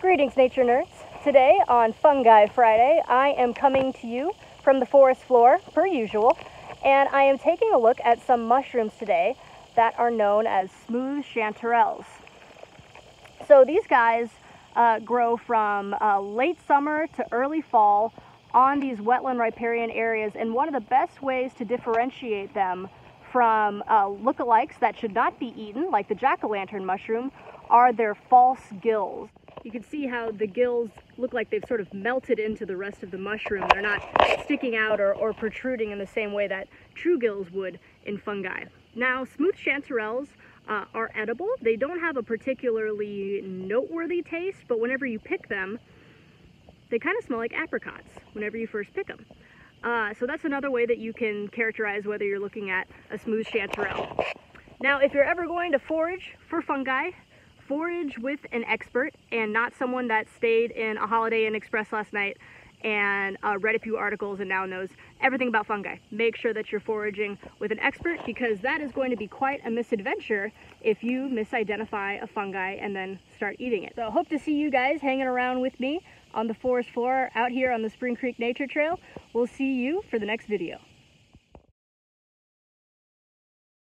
Greetings, nature nerds. Today on Fungi Friday, I am coming to you from the forest floor, per usual, and I am taking a look at some mushrooms today that are known as smooth chanterelles. So these guys uh, grow from uh, late summer to early fall on these wetland riparian areas, and one of the best ways to differentiate them from uh, lookalikes that should not be eaten, like the jack-o'-lantern mushroom, are their false gills. You can see how the gills look like they've sort of melted into the rest of the mushroom. They're not sticking out or, or protruding in the same way that true gills would in fungi. Now, smooth chanterelles uh, are edible. They don't have a particularly noteworthy taste, but whenever you pick them, they kind of smell like apricots whenever you first pick them. Uh, so that's another way that you can characterize whether you're looking at a smooth chanterelle. Now, if you're ever going to forage for fungi, forage with an expert and not someone that stayed in a Holiday Inn Express last night and uh, read a few articles and now knows everything about fungi. Make sure that you're foraging with an expert because that is going to be quite a misadventure if you misidentify a fungi and then start eating it. So hope to see you guys hanging around with me on the forest floor out here on the Spring Creek Nature Trail. We'll see you for the next video.